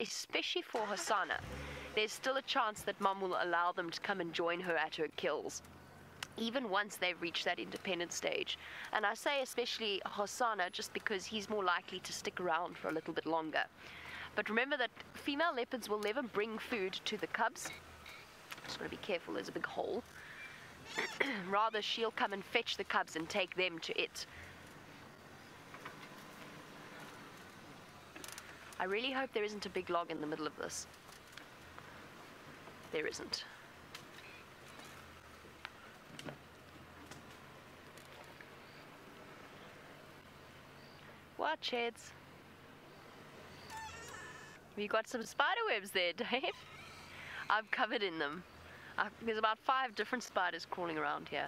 especially for Hosanna, there's still a chance that mom will allow them to come and join her at her kills. Even once they've reached that independent stage. And I say especially Hosanna just because he's more likely to stick around for a little bit longer. But remember that female leopards will never bring food to the cubs. Just want to be careful, there's a big hole. Rather, she'll come and fetch the cubs and take them to it. I really hope there isn't a big log in the middle of this. There isn't. Watch heads. We got some spider webs there, Dave. I've covered in them. Uh, there's about five different spiders crawling around here.